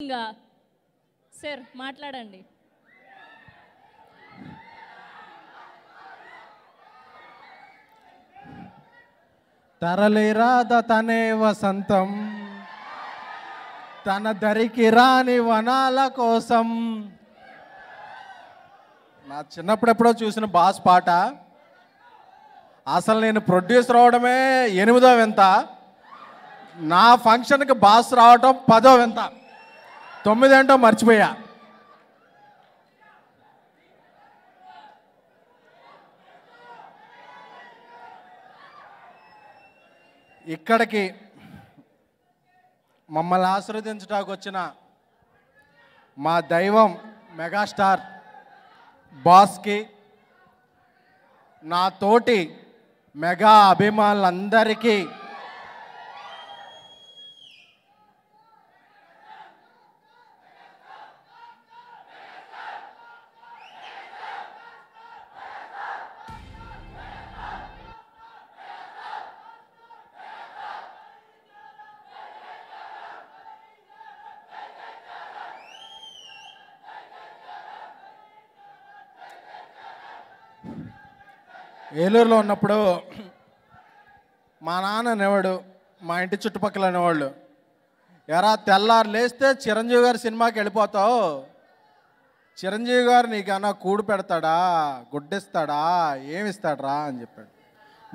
ఇంకా. సార్ మాట్లాడండి. తరలిరాద తనే వసంతం. తన దరికి రాని వనాల కోసం. నా చిన్నప్పుడెప్పుడో చూసిన బాస్ పాట. అసలు నేను ప్రొడ్యూస్ రావడమే ఎనిమిదో వింత. నా ఫంక్షన్కి బాస్ రావటం పదో వింత. తొమ్మిదేంటో మర్చిపోయా. ఇక్కడికి మమ్మల్ని ఆశీర్వదించడానికి వచ్చిన మా దైవం మెగాస్టార్ బాస్కి నా తోటి మెగా అభిమానులందరికీ ఏలూరులో ఉన్నప్పుడు మా నాన్న అనేవాడు మా ఇంటి చుట్టుపక్కల అనేవాళ్ళు ఎరా తెల్లారు లేస్తే చిరంజీవి గారి సినిమాకి వెళ్ళిపోతావు. చిరంజీవి గారు నీకన్నా కూడు పెడతాడా గుడ్డిస్తాడా ఏమిస్తాడరా? అని చెప్పాడు.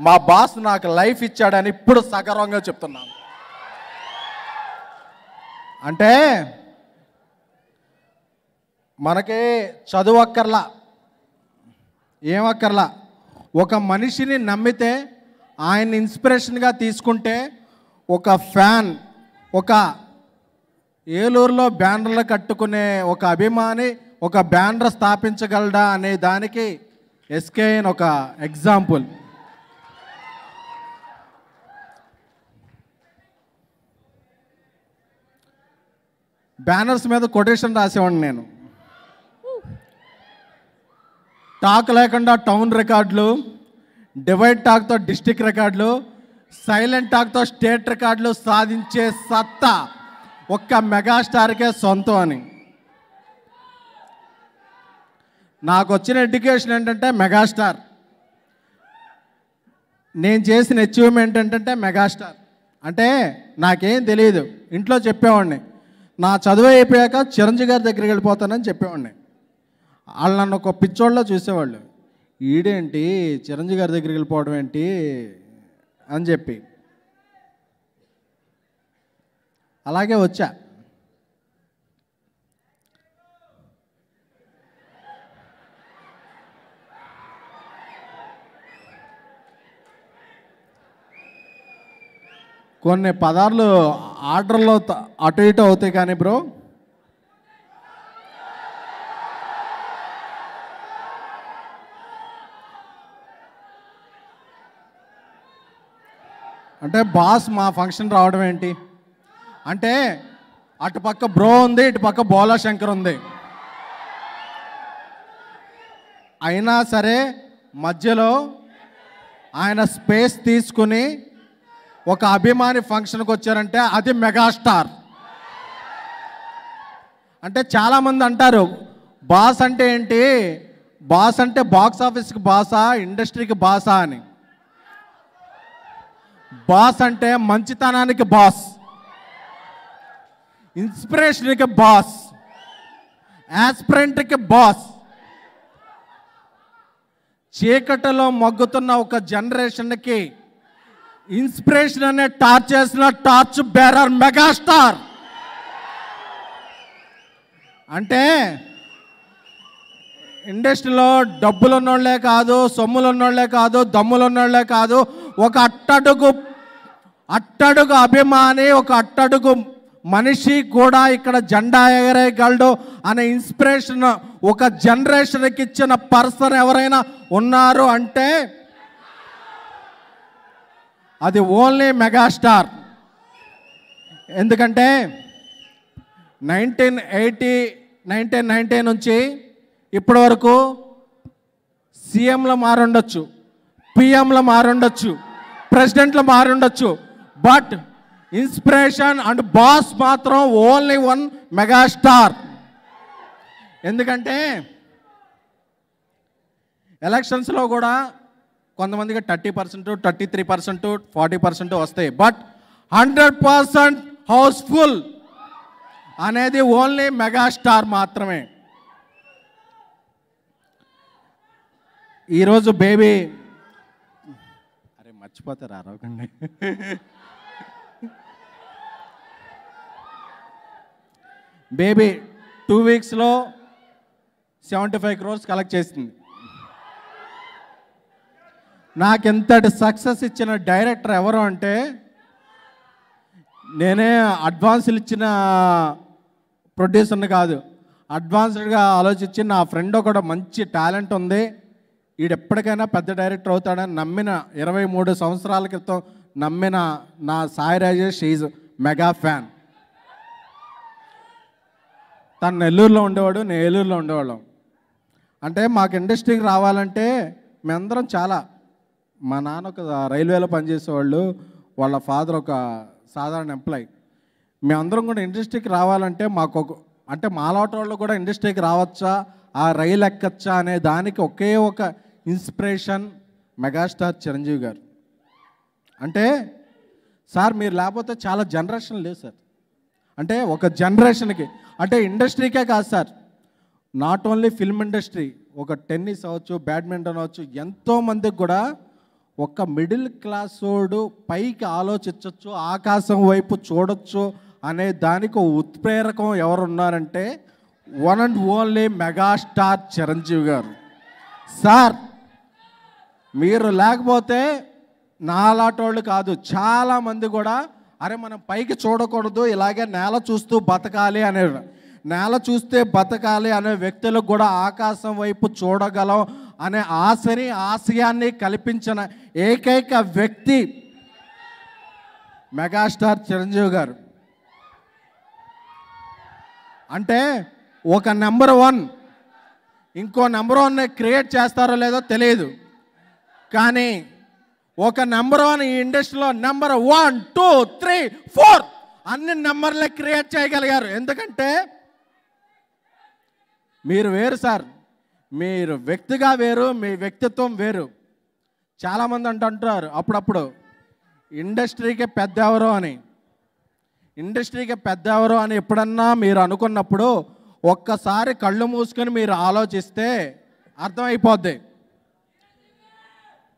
మా బాస్ నాకు లైఫ్ ఇచ్చాడని ఇప్పుడు సగర్వంగా చెప్తున్నాను. అంటే మనకి చదువు అక్కర్లా ఏమక్కర్లా ఒక మనిషిని నమ్మితే ఆయన ఇన్స్పిరేషన్గా తీసుకుంటే ఒక ఫ్యాన్ ఒక ఏలూరులో బ్యానర్లు కట్టుకునే ఒక అభిమాని ఒక బ్యానర్ స్థాపించగలడా అనే దానికి ఎస్కేఎన్ ఒక ఎగ్జాంపుల్ బ్యానర్స్ మీద కొటేషన్ రాసేవాడిని నేను. టాక్ లేకుండా టౌన్ రికార్డులు డివైడ్ టాక్తో డిస్టిక్ రికార్డులు సైలెంట్ టాక్తో స్టేట్ రికార్డులు సాధించే సత్తా ఒక్క మెగాస్టార్కే సొంతం అని. నాకు వచ్చిన ఎడ్యుకేషన్ ఏంటంటే మెగాస్టార్. నేను చేసిన అచీవ్మెంట్ ఏంటంటే మెగాస్టార్. అంటే నాకేం తెలియదు ఇంట్లో చెప్పేవాడిని. నా చదువు అయిపోయాక చిరంజీవి గారి దగ్గరికి వెళ్ళిపోతానని చెప్పేవాడిని. వాళ్ళు నన్ను ఒక పిచ్చోళ్ళ చూసేవాళ్ళు. ఈడేంటి చిరంజీవి గారి దగ్గరికి వెళ్ళిపోవడం ఏంటి అని చెప్పి. అలాగే వచ్చా. కొన్ని పదార్లు ఆర్డర్లో అటు ఇటు అవుతాయి కానీ బ్రో. అంటే బాస్ మా ఫంక్షన్ రావడం ఏంటి? అంటే అటు పక్క బ్రో ఉంది ఇటు పక్క బోలా శంకర్ ఉంది. అయినా సరే మధ్యలో ఆయన స్పేస్ తీసుకుని ఒక అభిమాని ఫంక్షన్కి వచ్చారంటే అది మెగాస్టార్. అంటే చాలామంది అంటారు బాస్ అంటే ఏంటి? బాస్ అంటే బాక్స్ ఆఫీస్కి బాసా ఇండస్ట్రీకి బాసా అని. బాస్ అంటే మంచితనానికి బాస్. ఇన్స్పిరేషన్కి బాస్. యాస్పిరెంట్కి బాస్. చీకటిలో మగ్గుతున్న ఒక జనరేషన్కి ఇన్స్పిరేషన్ అనే టార్చ్ చేసిన టార్చ్ బేరర్ మెగాస్టార్. అంటే ఇండస్ట్రీలో డబ్బులు ఉన్నోళ్ళే కాదు సొమ్ములు ఉన్నోళ్ళే కాదు దమ్ములు ఉన్నోళ్ళే కాదు ఒక అట్టడుగు అట్టడుగు అభిమాని ఒక అట్టడుగు మనిషి కూడా ఇక్కడ జెండా ఎగరేయగలడు అనే ఇన్స్పిరేషన్ ఒక జనరేషన్కి ఇచ్చిన పర్సన్ ఎవరైనా ఉన్నారు అంటే అది ఓన్లీ మెగాస్టార్. ఎందుకంటే నైన్టీన్ ఎయిటీ నైన్టీన్ నైన్టీ నుంచి ఇప్పటి వరకు సీఎంలు మారుండొచ్చు పిఎంలు మారుండొచ్చు ప్రెసిడెంట్లు మారుండొచ్చు బట్ ఇన్స్పిరేషన్ అండ్ బాస్ మాత్రం ఓన్లీ వన్ మెగాస్టార్. ఎందుకంటే ఎలక్షన్స్లో కూడా కొంతమందికి thirty percent thirty three percent forty percent వస్తాయి. బట్ హండ్రెడ్ పర్సెంట్ హౌస్ఫుల్ అనేది ఓన్లీ మెగాస్టార్ మాత్రమే. ఈరోజు బేబీ. అరే మర్చిపోతారు అరవకండి. బేబీ టూ వీక్స్లో సెవెంటీ ఫైవ్ క్రోర్స్ కలెక్ట్ చేసింది. నాకు ఎంతటి సక్సెస్ ఇచ్చిన డైరెక్టర్ ఎవరు అంటే నేనే అడ్వాన్సులు ఇచ్చిన ప్రొడ్యూసర్ని కాదు అడ్వాన్స్డ్గా ఆలోచించి నా ఫ్రెండ్ ఒకడు మంచి టాలెంట్ ఉంది. ఈడెప్పటికైనా పెద్ద డైరెక్టర్ అవుతాడని నమ్మిన ఇరవై మూడు సంవత్సరాల క్రితం నమ్మిన నా Sai Rajesh is mega fan. తను నెల్లూరులో ఉండేవాడు నేను ఏలూరులో ఉండేవాళ్ళం. అంటే మాకు ఇండస్ట్రీకి రావాలంటే మేమందరం చాలా మా నాన్న ఒక రైల్వేలో పనిచేసేవాళ్ళు వాళ్ళ ఫాదర్ ఒక సాధారణ ఎంప్లాయ్. మేమందరం కూడా ఇండస్ట్రీకి రావాలంటే మాకు ఒక అంటే మాలాట వాళ్ళు కూడా ఇండస్ట్రీకి రావచ్చా ఆ రైలు ఎక్కచ్చా అనే దానికి ఒకే ఒక ఇన్స్పిరేషన్ మెగాస్టార్ చిరంజీవి గారు. అంటే సార్ మీరు లేకపోతే చాలా జనరేషన్ లేదు సార్. అంటే ఒక జనరేషన్కి అంటే ఇండస్ట్రీకే కాదు sir. Not only film industry ఒక టెన్నిస్ అవ్వచ్చు బ్యాడ్మింటన్ అవ్వచ్చు ఎంతోమందికి కూడా ఒక మిడిల్ క్లాసోడు పైకి ఆలోచించవచ్చు ఆకాశం వైపు చూడొచ్చు అనే దానికి ఉత్ప్రేరకం ఎవరు ఉన్నారంటే one and only megastar Chiranjeevi garu. Sir మీరు లేకపోతే నాలాటోళ్ళు కాదు. చాలామంది కూడా అరే మనం పైకి చూడకూడదు ఇలాగే నేల చూస్తూ బతకాలి అనే నేల చూస్తే బతకాలి అనే వ్యక్తులకు కూడా ఆకాశం వైపు చూడగలం అనే ఆశని ఆశయాన్ని కల్పించిన ఏకైక వ్యక్తి మెగాస్టార్ చిరంజీవి గారు. అంటే ఒక నెంబర్ వన్. ఇంకో నెంబర్ వన్ క్రియేట్ చేస్తారో లేదో తెలియదు. కానీ ఒక నెంబర్ వన్ ఈ ఇండస్ట్రీలో number one two three four అన్ని నెంబర్లే క్రియేట్ చేయగలిగారు. ఎందుకంటే మీరు వేరు సార్. మీరు వ్యక్తిగా వేరు మీ వ్యక్తిత్వం వేరు. చాలామంది అంటుంటారు అప్పుడప్పుడు ఇండస్ట్రీకి పెద్ద ఎవరు అని. ఇండస్ట్రీకి పెద్ద ఎవరు అని ఎప్పుడన్నా మీరు అనుకున్నప్పుడు ఒక్కసారి కళ్ళు మూసుకొని మీరు ఆలోచిస్తే అర్థమైపోద్ది.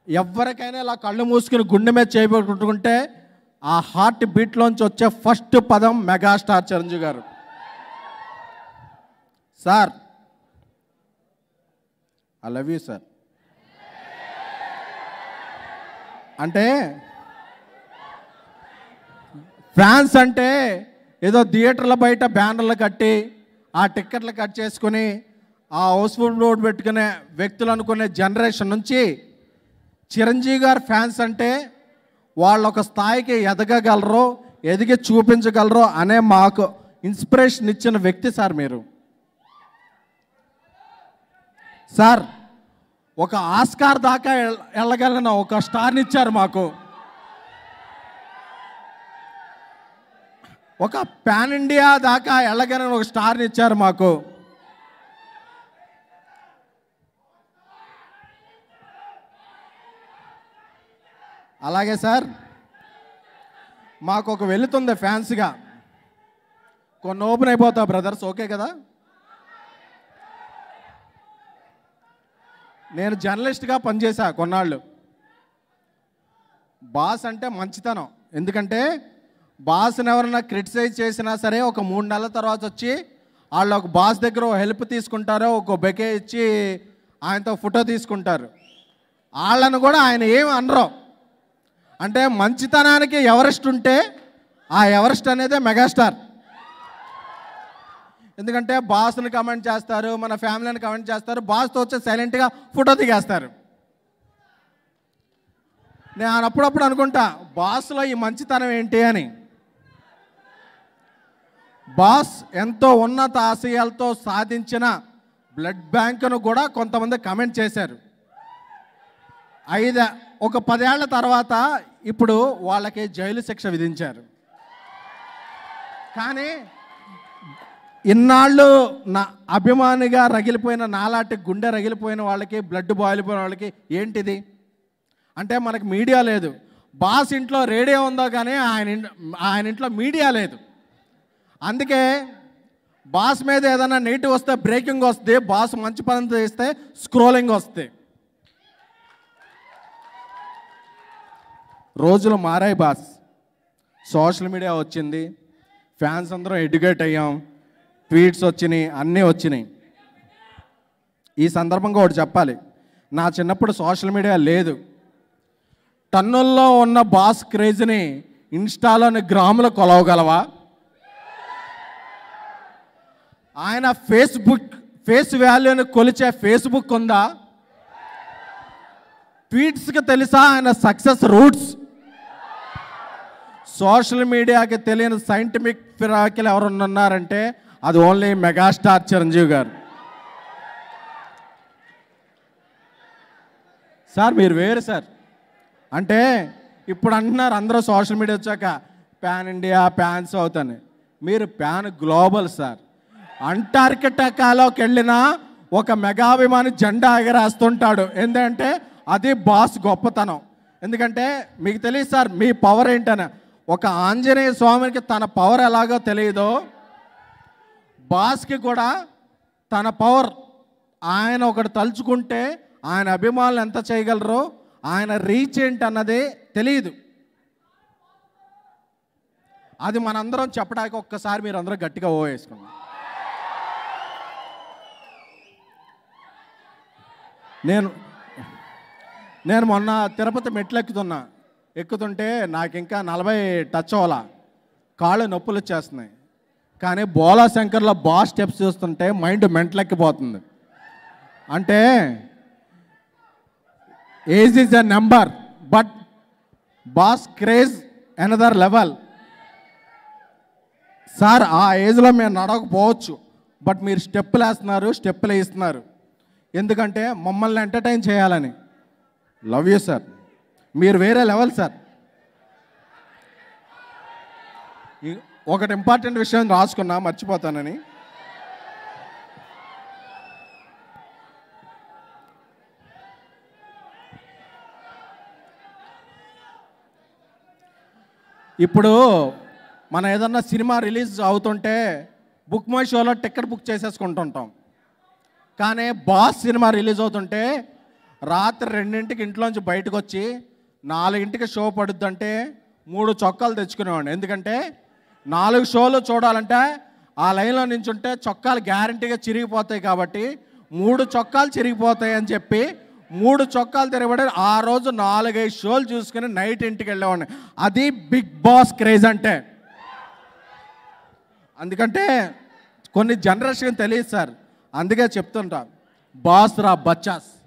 ఎవరికైనా ఇలా కళ్ళు మూసుకుని గుండె మీద చేయబెట్టుకుంటే ఆ హార్ట్ బీట్లోంచి వచ్చే ఫస్ట్ పదం megastar Chiranjeevi garu. Sir I love you sir అంటే ఫ్యాన్స్ అంటే ఏదో థియేటర్ల బయట బ్యానర్లు కట్టి ఆ టిక్కెట్లు కట్ చేసుకుని ఆ హౌస్ఫుల్ రోడ్ పెట్టుకునే వ్యక్తులు అనుకునే జనరేషన్ నుంచి చిరంజీవి గారు ఫ్యాన్స్ అంటే వాళ్ళు ఒక స్థాయికి ఎదగగలరో ఎదిగి చూపించగలరో అనే మాకు ఇన్స్పిరేషన్ ఇచ్చిన వ్యక్తి సార్ మీరు. సార్ ఒక ఆస్కార్ దాకా వెళ్ళగలిగిన ఒక స్టార్ని ఇచ్చారు మాకు. ఒక పాన్ ఇండియా దాకా వెళ్ళగలిగిన ఒక స్టార్ని ఇచ్చారు మాకు. అలాగే సార్ మాకు ఒక వెళుతుంది ఫ్యాన్స్గా. కొన్ని ఓపెన్ అయిపోతా బ్రదర్స్ ఓకే కదా? నేను జర్నలిస్ట్గా పనిచేశా కొన్నాళ్ళు. బాస్ అంటే మంచితనం. ఎందుకంటే బాస్ని ఎవరన్నా క్రిటిసైజ్ చేసినా సరే ఒక మూడు నెలల తర్వాత వచ్చి వాళ్ళు ఒక బాస్ దగ్గర ఒక హెల్ప్ తీసుకుంటారో ఒక బెకే ఇచ్చి ఆయనతో ఫోటో తీసుకుంటారు. వాళ్ళను కూడా ఆయన ఏమి అనరు. అంటే మంచితనానికి ఎవరెస్ట్ ఉంటే ఆ ఎవరెస్ట్ అనేదే మెగాస్టార్. ఎందుకంటే బాస్ని కమెంట్ చేస్తారు మన ఫ్యామిలీని కమెంట్ చేస్తారు బాస్తో వచ్చి సైలెంట్గా ఫోటో దిగేస్తారు. నేను అప్పుడప్పుడు అనుకుంటా బాస్లో ఈ మంచితనం ఏంటి అని. బాస్ ఎంతో ఉన్నత ఆశయాలతో సాధించిన బ్లడ్ బ్యాంకును కూడా కొంతమంది కమెంట్ చేశారు. ఐదు ఒక పదేళ్ళ తర్వాత ఇప్పుడు వాళ్ళకి జైలు శిక్ష విధించారు. కానీ ఇన్నాళ్ళు నా అభిమానిగా రగిలిపోయిన నాలాంటి గుండె రగిలిపోయిన వాళ్ళకి బ్లడ్ బాయిల్ పోయిన వాళ్ళకి ఏంటిది? అంటే మనకి మీడియా లేదు. బాస్ ఇంట్లో రేడియో ఉందో కానీ ఆయన ఆయన ఇంట్లో మీడియా లేదు. అందుకే బాస్ మీద ఏదైనా నెగిటివ్ వస్తే బ్రేకింగ్ వస్తే బాస్ మంచి పని చేస్తే స్క్రోలింగ్ వస్తాయి రోజులు మారాయి బాస్. సోషల్ మీడియా వచ్చింది. ఫ్యాన్స్ అందరం ఎడ్యుకేట్ అయ్యాం. ట్వీట్స్ వచ్చినాయి అన్నీ వచ్చినాయి. ఈ సందర్భంగా ఒకటి చెప్పాలి. నా చిన్నప్పుడు సోషల్ మీడియా లేదు. టన్నుల్లో ఉన్న బాస్ క్రేజ్ని ఇన్స్టాలోని గ్రాములు కొలవగలవా? ఆయన ఫేస్బుక్ ఫేస్ వాల్యూని కొలిచే ఫేస్బుక్ ఉందా? ట్వీట్స్కి తెలుసా ఆయన సక్సెస్ రూట్స్? సోషల్ మీడియాకి తెలియని సైంటిఫిక్ ఫిరాకిల్ ఎవరన్నా ఉన్నారంటే అది only megastar Chiranjeevi garu. Sir మీరు వేరు సార్. అంటే ఇప్పుడు అంటున్నారు అందరూ సోషల్ మీడియా వచ్చాక ప్యాన్ ఇండియా ప్యాన్ సౌత్ అవుతాను మీరు ప్యాన్ గ్లోబల్ సార్. అంటార్కిటకాలోకి వెళ్ళినా ఒక మెగాభిమాని జెండా ఎగరేస్తుంటాడు. ఎందుకంటే అది బాస్ గొప్పతనం. ఎందుకంటే మీకు తెలియదు సార్ మీ పవర్ ఏంటని. ఒక ఆంజనేయ స్వామికి తన పవర్ ఎలాగో తెలియదో బాస్కి కూడా తన పవర్ ఆయన ఒకటి తలుచుకుంటే ఆయన అభిమానులు ఎంత చేయగలరో ఆయన రీచ్ ఏంటి అన్నది తెలియదు. అది మనందరం చెప్పడానికి ఒక్కసారి మీరు అందరూ గట్టిగా ఓ వేసుకోండి. నేను నేను మొన్న తిరుపతి మెట్లు ఎక్కుతున్నా. ఎక్కుతుంటే నాకు ఇంకా నలభై టచ్ అవ్వాల. కాళ్ళు నొప్పులు వచ్చేస్తున్నాయి. కానీ బోలా శంకర్లో బాస్ స్టెప్స్ చూస్తుంటే మైండ్ మెంటలెక్కిపోతుంది. అంటే age is a number but boss craze another level. Sir ఆ ఏజ్లో మేము నడవకపోవచ్చు బట్ మీరు స్టెప్పులు వేస్తున్నారు స్టెప్పులు వేస్తున్నారు ఎందుకంటే మమ్మల్ని ఎంటర్టైన్ చేయాలని. Love you sir. మీరు వేరే లెవెల్ సార్. ఒకటి ఇంపార్టెంట్ విషయం రాసుకున్నా మర్చిపోతానని. ఇప్పుడు మనం ఏదన్నా సినిమా రిలీజ్ అవుతుంటే బుక్ మై షోలో టికెట్ బుక్ చేసేసుకుంటుంటాం. కానీ బాస్ సినిమా రిలీజ్ అవుతుంటే రాత్రి రెండింటికి ఇంట్లోంచి బయటకు వచ్చి నాలుగింటికి షో పడుద్దంటే మూడు చొక్కాలు తెచ్చుకునేవాడిని. ఎందుకంటే నాలుగు షోలు చూడాలంటే ఆ లైన్లో నించుంటే చొక్కాలు గ్యారంటీగా చిరిగిపోతాయి కాబట్టి మూడు చొక్కాలు చిరిగిపోతాయి అని చెప్పి మూడు చొక్కాలు తిరగబడి ఆ రోజు నాలుగైదు షోలు చూసుకుని నైట్ ఇంటికి వెళ్ళేవాడిని. అది బిగ్ బాస్ క్రేజ్ అంటే. అందుకంటే కొన్ని జనరేషన్ తెలియదు సార్. అందుకే చెప్తుంటా బాస్ రా బచ్చాస్.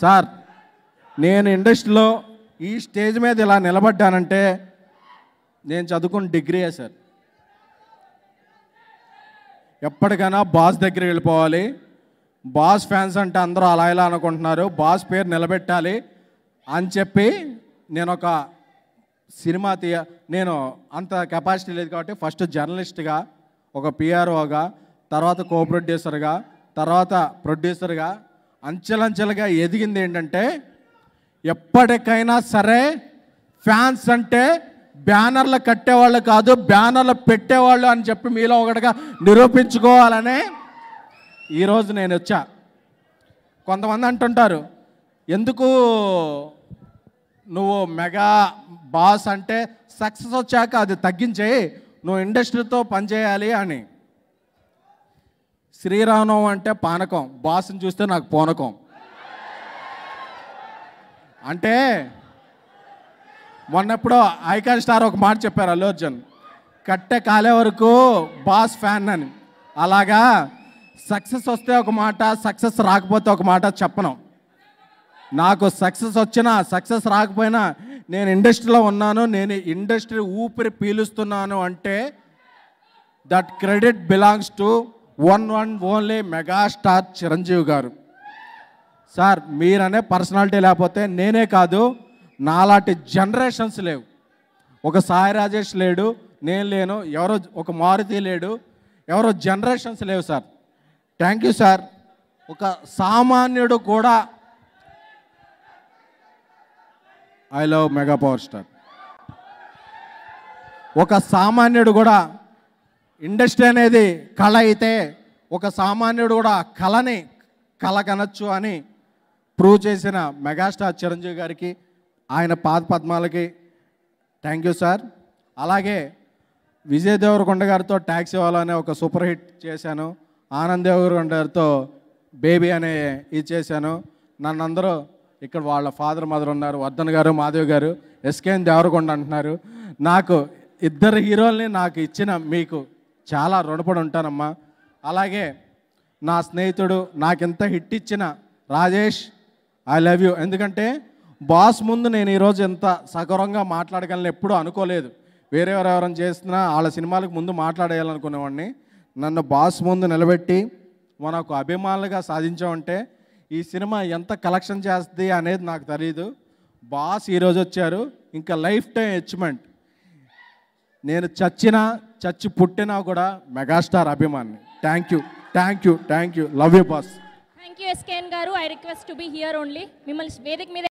సార్ నేను ఇండస్ట్రీలో ఈ స్టేజ్ మీద ఇలా నిలబడ్డానంటే నేను చదువుకున్న డిగ్రీయే సార్. ఎప్పటికైనా బాస్ దగ్గర వెళ్ళిపోవాలి. బాస్ ఫ్యాన్స్ అంటే అందరూ అలా ఇలా అనుకుంటున్నారు. బాస్ పేరు నిలబెట్టాలి అని చెప్పి నేను ఒక సినిమా తీయ నేను అంత కెపాసిటీ లేదు కాబట్టి ఫస్ట్ జర్నలిస్ట్గా ఒక పిఆర్ఓగా తర్వాత కో ప్రొడ్యూసర్గా తర్వాత ప్రొడ్యూసర్గా అంచెలంచెలుగా ఎదిగింది ఏంటంటే ఎప్పటికైనా సరే ఫ్యాన్స్ అంటే బ్యానర్లు కట్టేవాళ్ళు కాదు బ్యానర్లు పెట్టేవాళ్ళు అని చెప్పి మీలో ఒకటిగా నిరూపించుకోవాలనే ఈరోజు నేను వచ్చా. కొంతమంది అంటుంటారు ఎందుకు నువ్వు మెగా బాస్ అంటే సక్సెస్ వచ్చాక అది తగ్గించేయి నువ్వు ఇండస్ట్రీతో పనిచేయాలి అని. శ్రీరామం అంటే పానకం. బాస్ని చూస్తే నాకు పోనకం. అంటే మొన్నప్పుడు ఐకాన్ స్టార్ ఒక మాట చెప్పారు అల్లు అర్జున్. కట్టె కాలే వరకు బాస్ ఫ్యాన్ అని. అలాగా సక్సెస్ వస్తే ఒక మాట సక్సెస్ రాకపోతే ఒక మాట చెప్పను. నాకు సక్సెస్ వచ్చినా సక్సెస్ రాకపోయినా నేను ఇండస్ట్రీలో ఉన్నాను నేను ఇండస్ట్రీ ఊపిరి పీలుస్తున్నాను అంటే that credit belongs to one one only megastar Chiranjeevi garu. Sir మీరనే personality లేకపోతే నేనే కాదు నాలాంటి జనరేషన్స్ లేవు. ఒక సాయి రాజేష్ లేడు నేను లేను ఎవరో ఒక మారుతి లేడు ఎవరో జనరేషన్స్ లేవు సార్. Thank you sir. ఒక సామాన్యుడు కూడా I love mega power star. ఒక సామాన్యుడు కూడా ఇండస్ట్రీ అనేది కళ అయితే ఒక సామాన్యుడు కూడా కళని కళ కనొచ్చు అని ప్రూవ్ చేసిన మెగాస్టార్ చిరంజీవి గారికి ఆయన పాద పద్మాలకి థ్యాంక్ యూ సార్ అలాగే విజయ్ దేవరకొండ గారితో ట్యాక్సీ వాళ్ళ అనే ఒక సూపర్ హిట్ చేశాను. ఆనంద్ దేవరకొండ గారితో బేబీ అనే ఇది చేశాను. నన్ను అందరూ ఇక్కడ వాళ్ళ ఫాదర్ మదర్ ఉన్నారు. వర్ధన్ గారు మాధవ్ గారు ఎస్కేఎన్ దేవరకొండ అంటున్నారు. నాకు ఇద్దరు హీరోల్ని నాకు ఇచ్చిన మీకు చాలా రుణపడి ఉంటానమ్మా అలాగే నా స్నేహితుడు నాకెంత హిట్ ఇచ్చిన రాజేష్ ఐ లవ్ యూ. ఎందుకంటే బాస్ ముందు నేను ఈరోజు ఎంత సగౌరవంగా మాట్లాడగలను ఎప్పుడూ అనుకోలేదు. వేరే ఎవరెవరైనా చేస్తున్నా వాళ్ళ సినిమాలకు ముందు మాట్లాడేయాలనుకునేవాడిని. నన్ను బాస్ ముందు నిలబెట్టి మనకు అభిమానులుగా సాధించామంటే ఈ సినిమా ఎంత కలెక్షన్ చేస్తుంది అనేది నాకు తెలియదు బాస్ ఈరోజు వచ్చారు. ఇంకా లైఫ్ టైం అచీవ్మెంట్. నేను చచ్చినా చచ్చి పుట్టినా కూడా మెగాస్టార్ అభిమాని. Thank you thank you thank you love you boss thank you SKN garu. I request to be here only మిమ్మల్ని వేదిక మీద